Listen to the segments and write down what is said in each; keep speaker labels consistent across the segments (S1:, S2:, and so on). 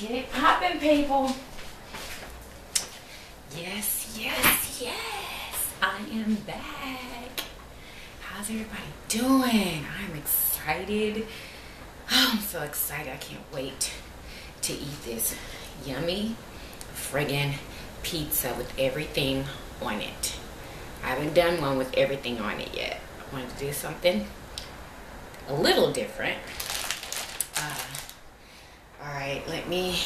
S1: get it popping, people. Yes, yes, yes. I am back. How's everybody doing? I'm excited. Oh, I'm so excited. I can't wait to eat this yummy friggin' pizza with everything on it. I haven't done one with everything on it yet. I wanted to do something a little different. Right, let me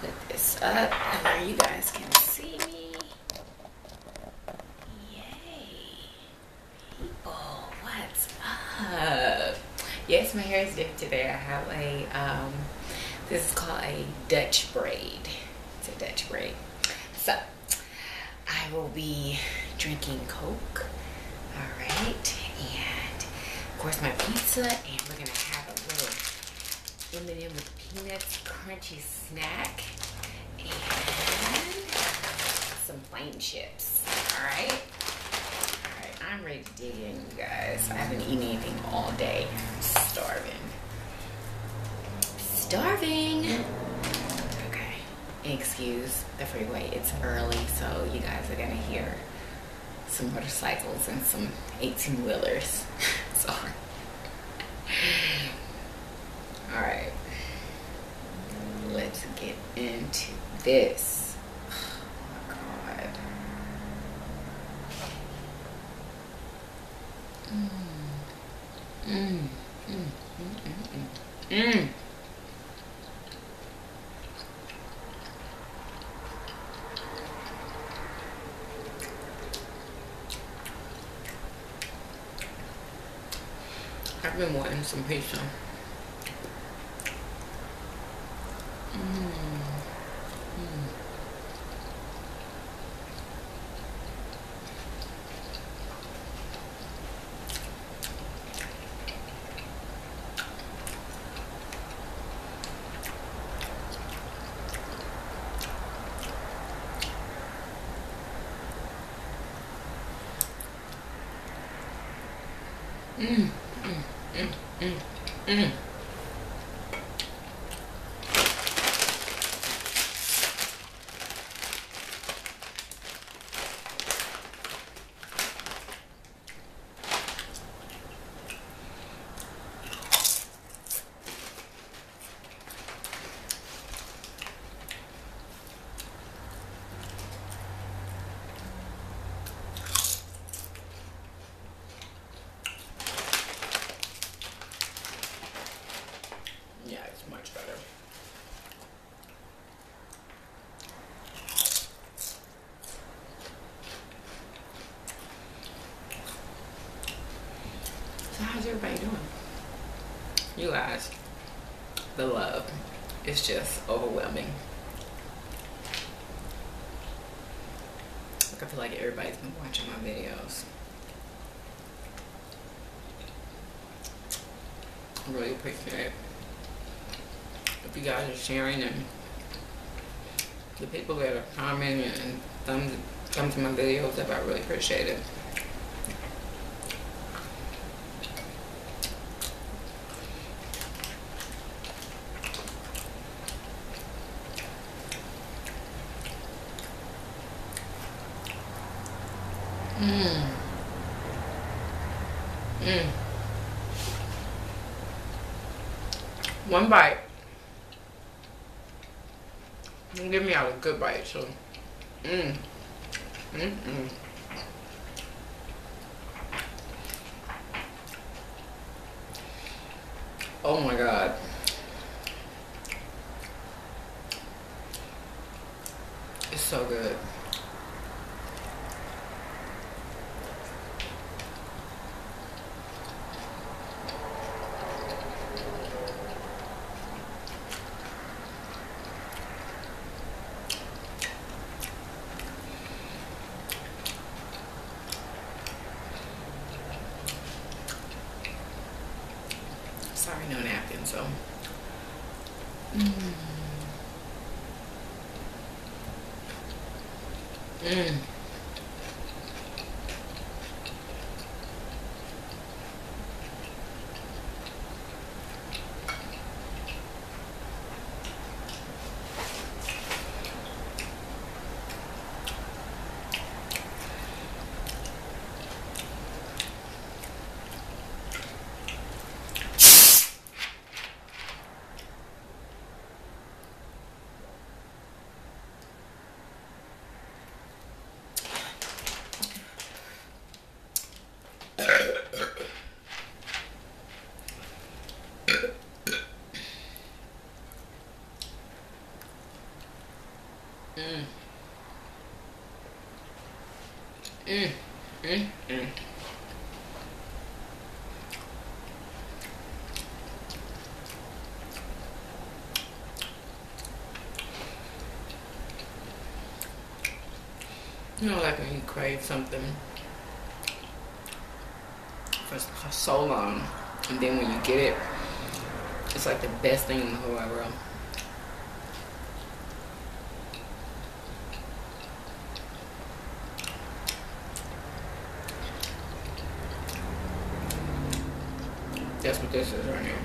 S1: put this up where you guys can see me. Yay. People, what's up? Yes, my hair is different today. I have a, um, this is called a Dutch braid. It's a Dutch braid. So, I will be drinking Coke. All right. And, of course, my pizza. And we're going to have M&M with peanuts crunchy snack. And some plain chips. All right. All right. I'm ready to dig in, you guys. I haven't eaten anything all day. I'm starving. Starving. Okay. Excuse the freeway. It's early, so you guys are gonna hear some motorcycles and some 18 wheelers. Sorry. All right. Let's get into this. Oh god. Mm. Mm. Mm. Mm. Mm. Mm. I've been wanting some pizza. Mm. Mm. Mm. Mm. Mm. Mm. Yeah, it's much better. So how's everybody doing? You guys, the love is just overwhelming. Like I feel like everybody's been watching my videos. I really appreciate it if you guys are sharing and the people that are commenting and thumbs to my videos up, I really appreciate it. Mmm. Mmm. One bite. Give me out a good bite, so. Mmm. Mmm. Mm. Oh my god. It's so good. So. Mmm. Mmm. Mm. Mm. Mm. You know, like when you crave something for so long, and then when you get it, it's like the best thing in the whole world. That's what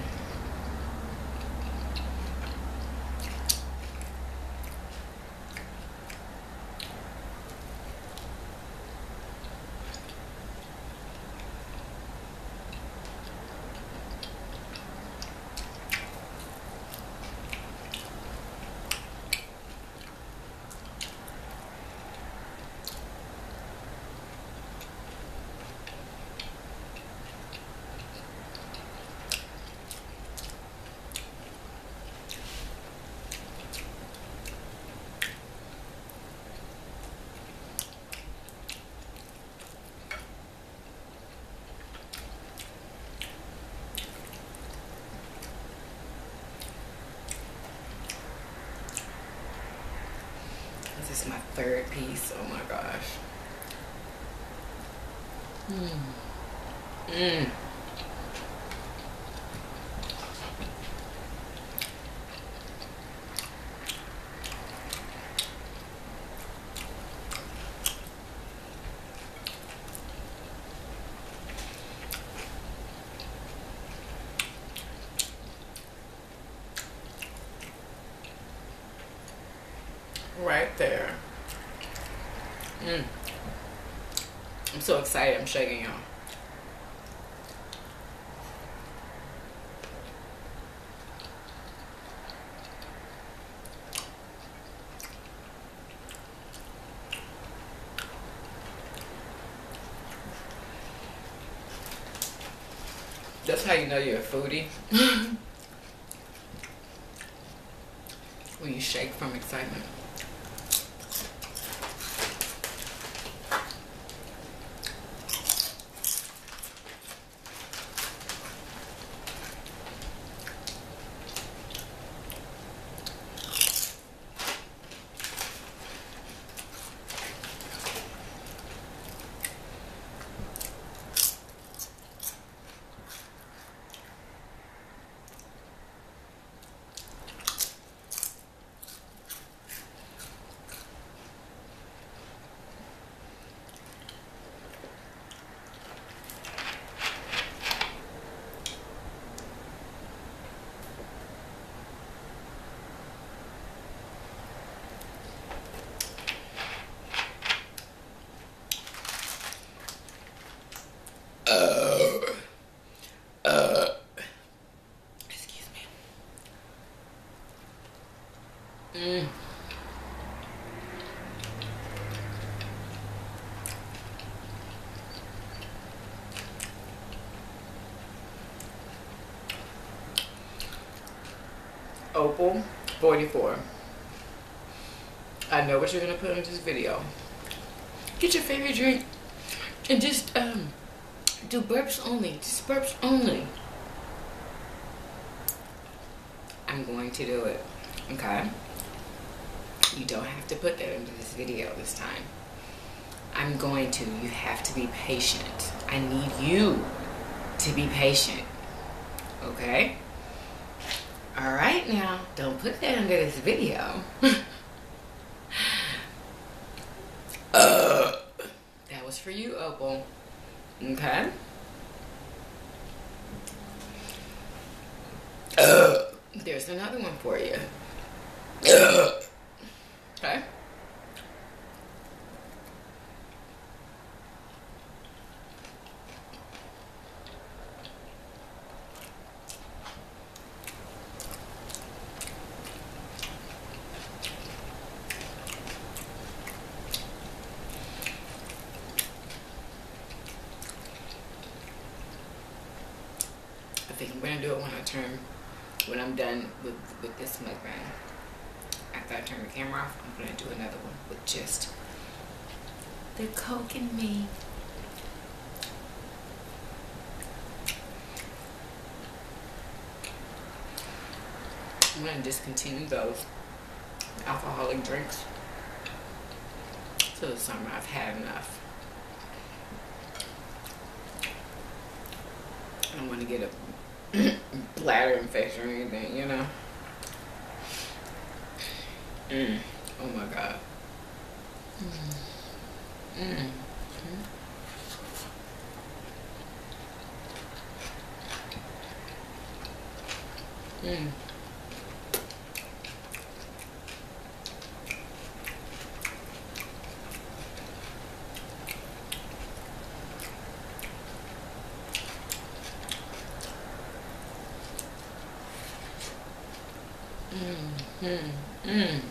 S1: this is my third piece. Oh my gosh. Mmm. Mmm. right there. Mm. I'm so excited. I'm shaking y'all. That's how you know you're a foodie. when you shake from excitement. Mm. Opal 44. I know what you're gonna put in this video. Get your favorite drink and just um do burps only. Just burps only. I'm going to do it. Okay? You don't have to put that into this video this time. I'm going to. You have to be patient. I need you to be patient. Okay? Alright now, don't put that under this video. uh, that was for you, Opal. Okay? Uh, there's another one for you. Uh, okay? I think I'm do it when I turn, when I'm done with, with this mukbang. after I turn the camera off, I'm gonna do another one with just the Coke and me. I'm gonna discontinue those alcoholic drinks till the summer. I've had enough. I'm gonna get a bladder infection or anything, you know. Mm. Oh my god. Mm. Mm. Mm. Mm, mm, mm.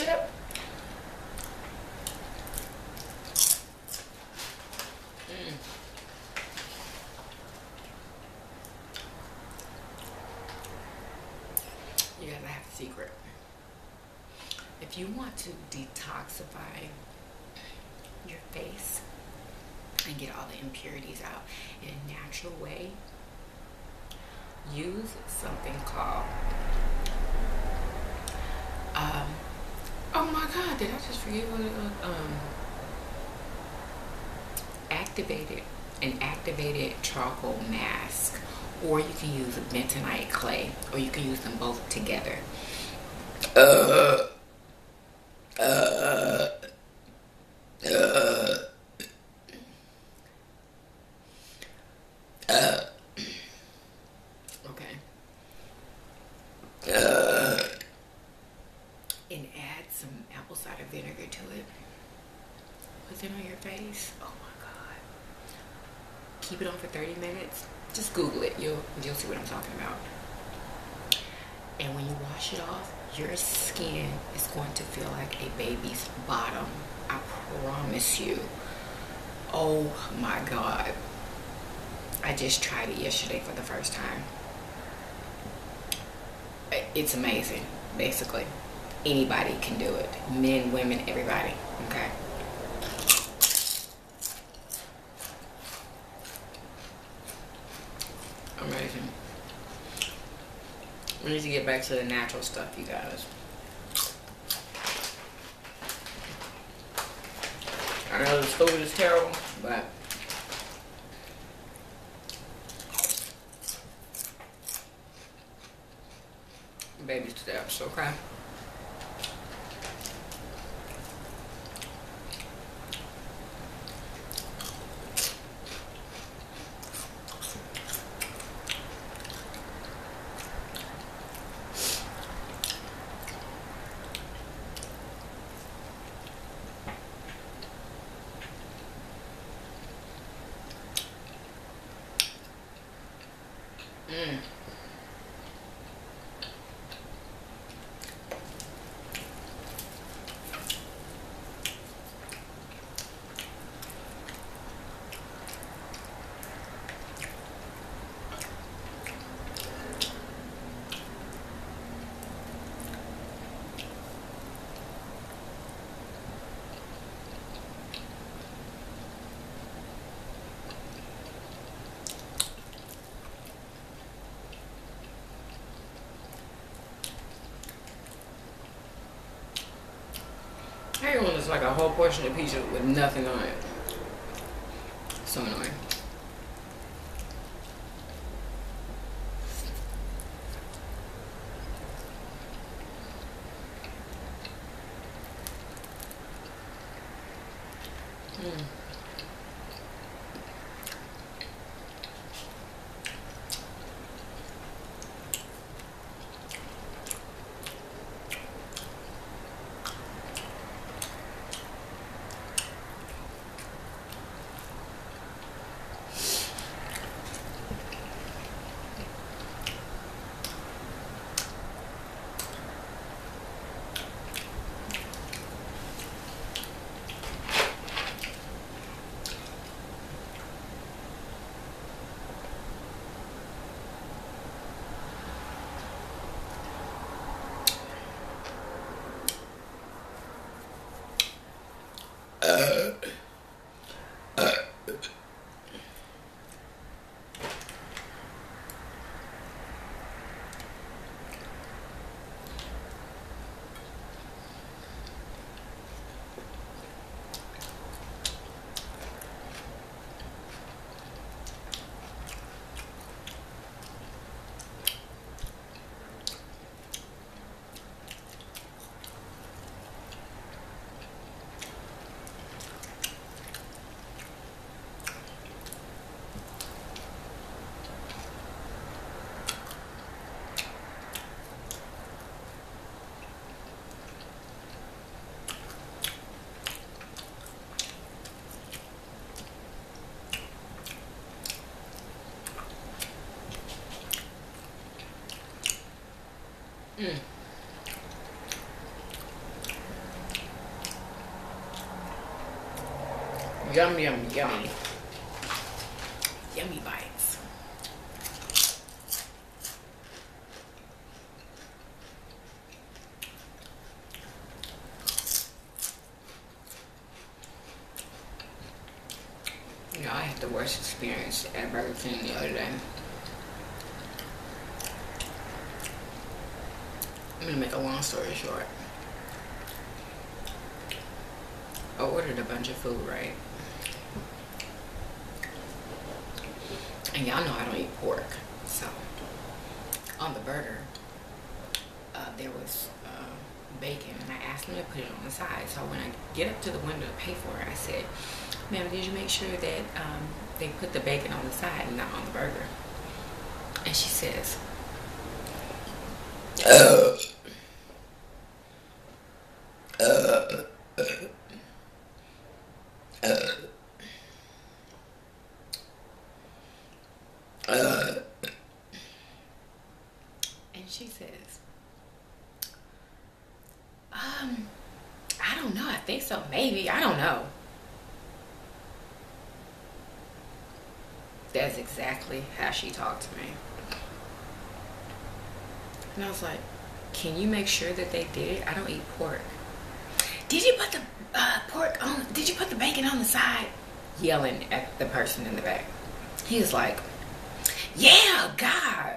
S1: Shut up. Mm. You gotta have a secret. To detoxify your face and get all the impurities out in a natural way, use something called um, Oh my god, did I just forget what it was? Um, activated, an activated charcoal mask. Or you can use a bentonite clay, or you can use them both together. Uh, uh, uh. Okay. Uh. cider vinegar to it. Put it on your face. Oh my god. Keep it on for 30 minutes. Just Google it. You'll you'll see what I'm talking about. And when you wash it off, your skin is going to feel like a baby's bottom. I promise you. Oh my god. I just tried it yesterday for the first time. It's amazing, basically anybody can do it. Men, women, everybody. Okay. Amazing. We need to get back to the natural stuff, you guys. I know this food is terrible, but baby steps, okay? Mm. It's like a whole portion of pizza with nothing on it. Yum, yum, yummy. Yummy bites. You know, I had the worst experience at Burger King the other day. I'm gonna make a long story short. I ordered a bunch of food, right? And y'all know I don't eat pork. So, on the burger, uh, there was uh, bacon, and I asked them to put it on the side. So when I get up to the window to pay for it, I said, ma'am, did you make sure that um, they put the bacon on the side and not on the burger? And she says, uh, uh, uh, and she says, um, I don't know. I think so. Maybe. I don't know. That's exactly how she talked to me. And I was like, can you make sure that they did? I don't eat pork. Did you put the uh, pork on? Did you put the bacon on the side? Yelling at the person in the back. He was like, yeah, God.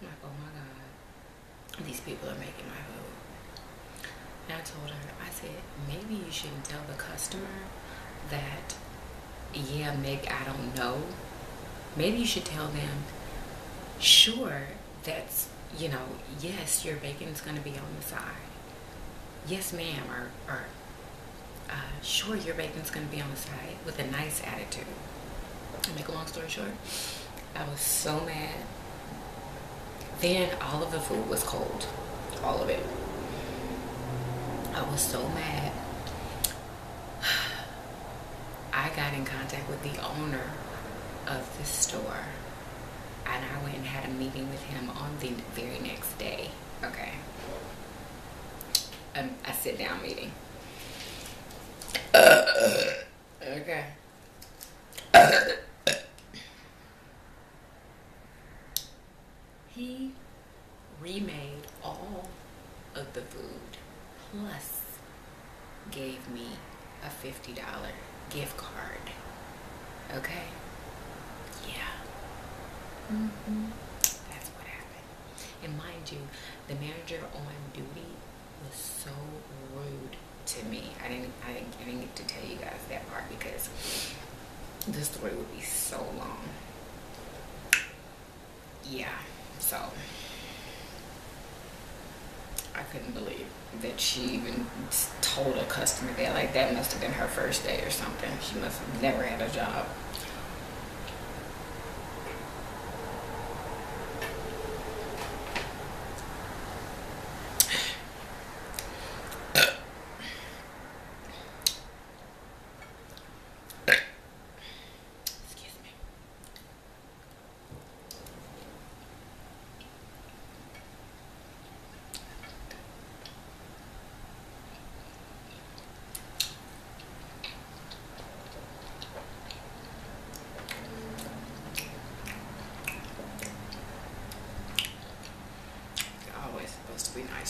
S1: I'm like, oh my God. These people are making my food. And I told her, I said, maybe you shouldn't tell the customer that, yeah, Mick, I don't know maybe you should tell them, sure, that's, you know, yes, your bacon's going to be on the side. Yes, ma'am, or, or uh, sure, your bacon's going to be on the side with a nice attitude. To make a long story short, I was so mad. Then all of the food was cold. All of it. I was so mad. I got in contact with the owner of the store. And I went and had a meeting with him on the very next day. Okay. Um, a sit down meeting. Uh, okay. he remade all of the food plus gave me a $50 gift card. Okay? Yeah. Mm-hmm. That's what happened. And mind you, the manager on duty was so rude to me. I didn't, I get to tell you guys that part because the story would be so long. Yeah, so I couldn't believe that she even told a customer that. Like that must have been her first day or something. She must have never had a job.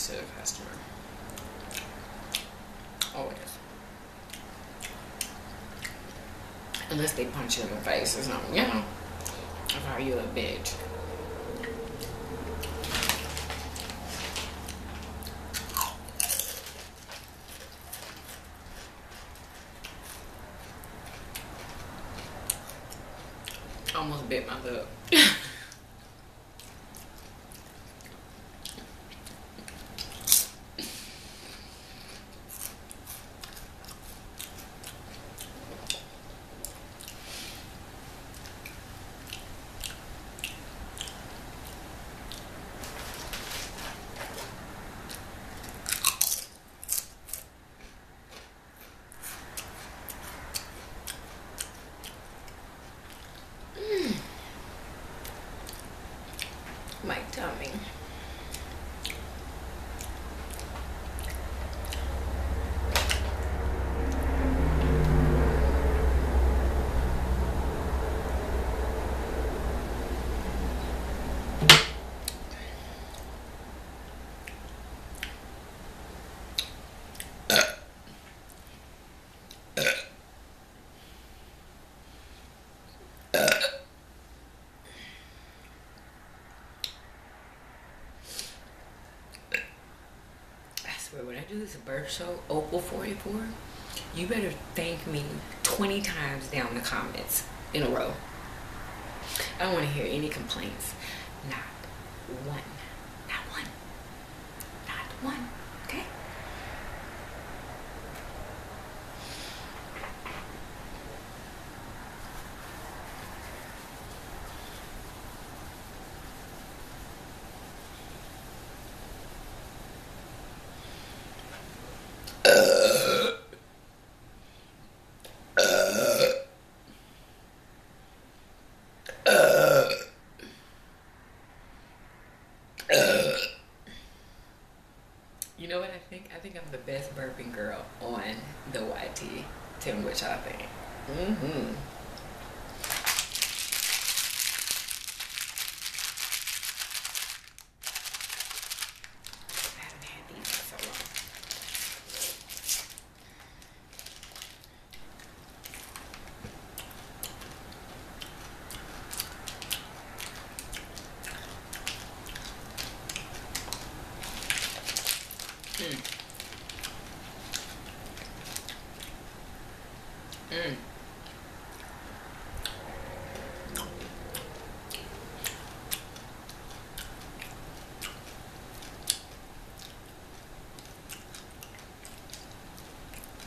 S1: To the customer. Always. Unless they punch you in the face or something, you know. Or are you a bitch? When I do this birth show, Opal 44, you better thank me 20 times down the comments in a row. I don't want to hear any complaints. Not one. Not one. Not one. Okay? You know what I think? I think I'm the best burping girl on the YT. Tell me what y'all think. Mm-hmm. I haven't had these in so long.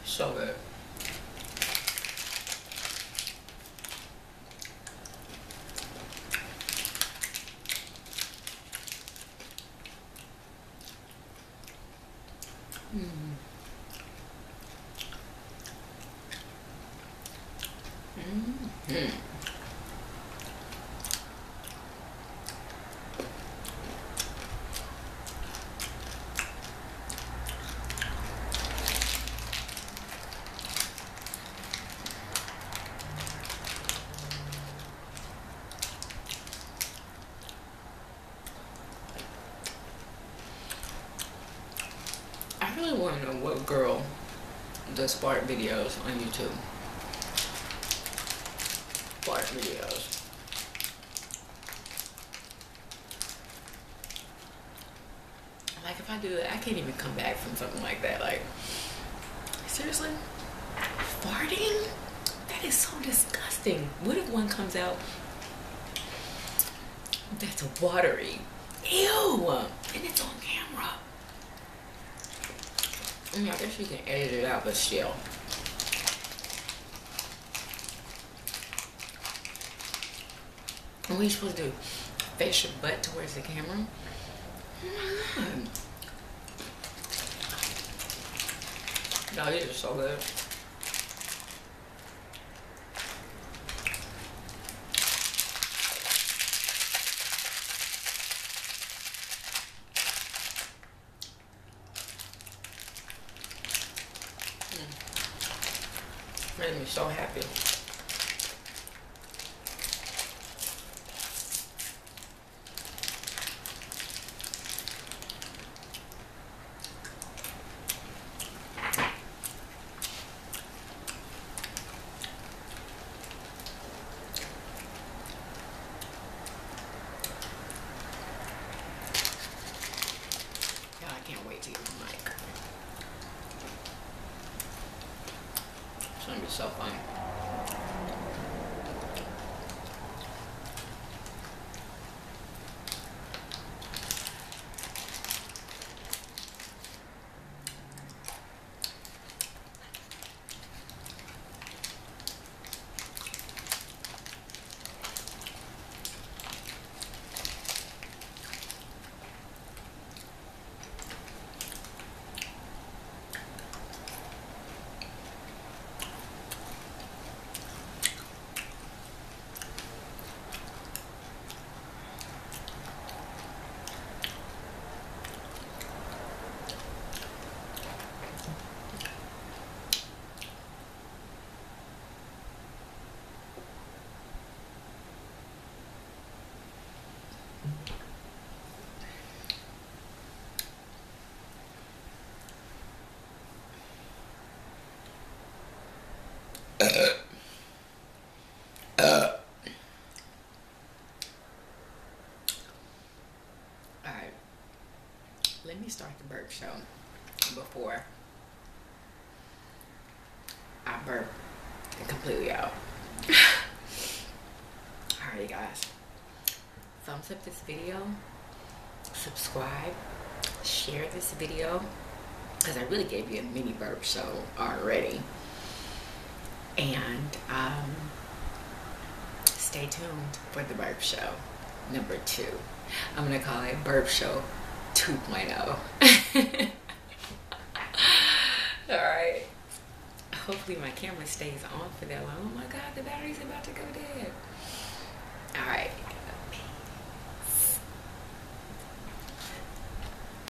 S1: So good. Mm. Mm. I really want to know what girl does fart videos on YouTube. Fart videos. Like if I do that, I can't even come back from something like that. Like, seriously? Farting? That is so disgusting. What if one comes out that's watery? Ew! And it's on camera. I mean, I guess you can edit it out, but still. What are you supposed to do? Face your butt towards the camera? Oh my god. No, these are so good. Mm. Made me so happy. It's gonna be so fun. Uh, uh. let me start the burp show before I burp completely out. Alright guys. Thumbs up this video. Subscribe. Share this video. Because I really gave you a mini burp show already. And um, stay tuned for the burp show number two. I'm going to call it burp show 2.0. All right. Hopefully my camera stays on for that long. Oh my God, the battery's about to go dead.